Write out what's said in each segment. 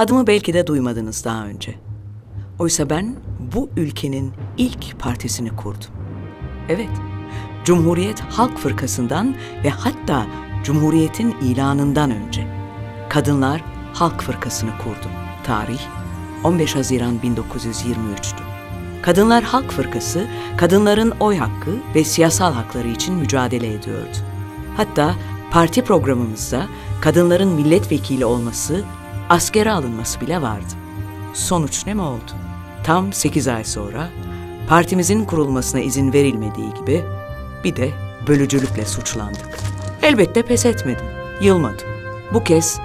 Adımı belki de duymadınız daha önce. Oysa ben bu ülkenin ilk partisini kurdum. Evet, Cumhuriyet Halk Fırkası'ndan ve hatta Cumhuriyet'in ilanından önce Kadınlar Halk Fırkası'nı kurdum. Tarih 15 Haziran 1923'tü. Kadınlar Halk Fırkası, kadınların oy hakkı ve siyasal hakları için mücadele ediyordu. Hatta parti programımızda kadınların milletvekili olması, askere alınması bile vardı. Sonuç ne mi oldu? Tam 8 ay sonra partimizin kurulmasına izin verilmediği gibi bir de bölücülükle suçlandık. Elbette pes etmedim, yılmadım. Bu kez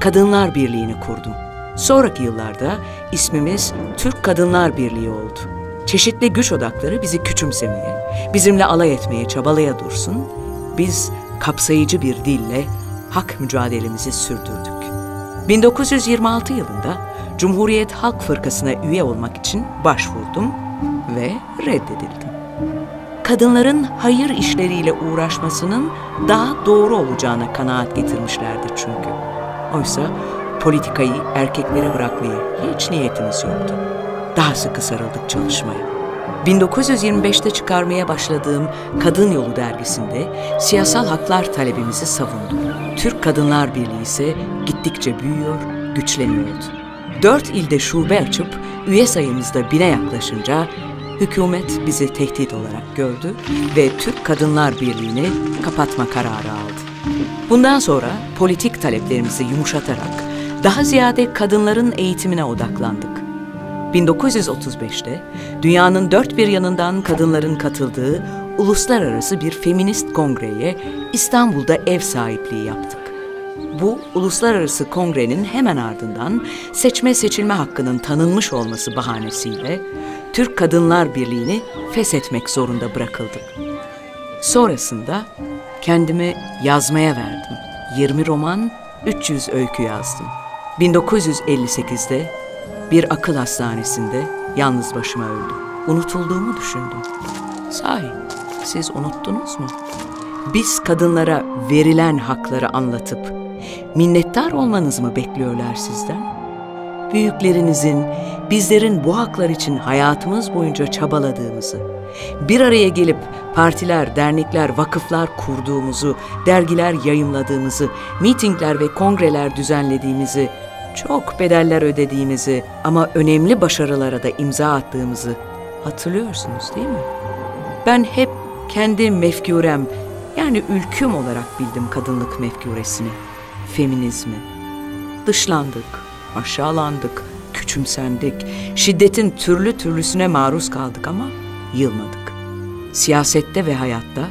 Kadınlar Birliği'ni kurdum. Sonraki yıllarda ismimiz Türk Kadınlar Birliği oldu. Çeşitli güç odakları bizi küçümsemeye, bizimle alay etmeye çabalaya dursun, biz kapsayıcı bir dille hak mücadelemizi sürdürdük. 1926 yılında Cumhuriyet Halk Fırkası'na üye olmak için başvurdum ve reddedildim. Kadınların hayır işleriyle uğraşmasının daha doğru olacağına kanaat getirmişlerdi çünkü. Oysa politikayı erkeklere bırakmaya hiç niyetimiz yoktu. Daha sıkı sarıldık çalışmaya. 1925'te çıkarmaya başladığım Kadın Yolu dergisinde siyasal haklar talebimizi savundum. Türk Kadınlar Birliği ise gittikçe büyüyor, güçleniyordu. Dört ilde şube açıp üye sayımızda bine yaklaşınca hükümet bizi tehdit olarak gördü ve Türk Kadınlar Birliği'ni kapatma kararı aldı. Bundan sonra politik taleplerimizi yumuşatarak daha ziyade kadınların eğitimine odaklandık. 1935'te dünyanın dört bir yanından kadınların katıldığı uluslararası bir feminist kongreye İstanbul'da ev sahipliği yaptık. Bu uluslararası kongrenin hemen ardından seçme seçilme hakkının tanınmış olması bahanesiyle Türk Kadınlar Birliği'ni feshetmek zorunda bırakıldım. Sonrasında kendimi yazmaya verdim. 20 roman, 300 öykü yazdım. 1958'de bir akıl hastanesinde yalnız başıma öldüm. Unutulduğumu düşündüm. Sahi, siz unuttunuz mu? Biz kadınlara verilen hakları anlatıp minnettar olmanız mı bekliyorlar sizden? büyüklerinizin, bizlerin bu haklar için hayatımız boyunca çabaladığımızı, bir araya gelip partiler, dernekler, vakıflar kurduğumuzu, dergiler yayımladığımızı, mitingler ve kongreler düzenlediğimizi, çok bedeller ödediğimizi ama önemli başarılara da imza attığımızı hatırlıyorsunuz değil mi? Ben hep kendi mefkurem yani ülküm olarak bildim kadınlık mefkuresini, feminizmi. Dışlandık, aşağılandık, küçümsendik, şiddetin türlü türlüsüne maruz kaldık ama yılmadık. Siyasette ve hayatta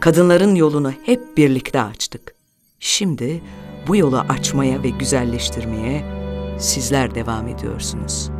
kadınların yolunu hep birlikte açtık. Şimdi bu yolu açmaya ve güzelleştirmeye sizler devam ediyorsunuz.''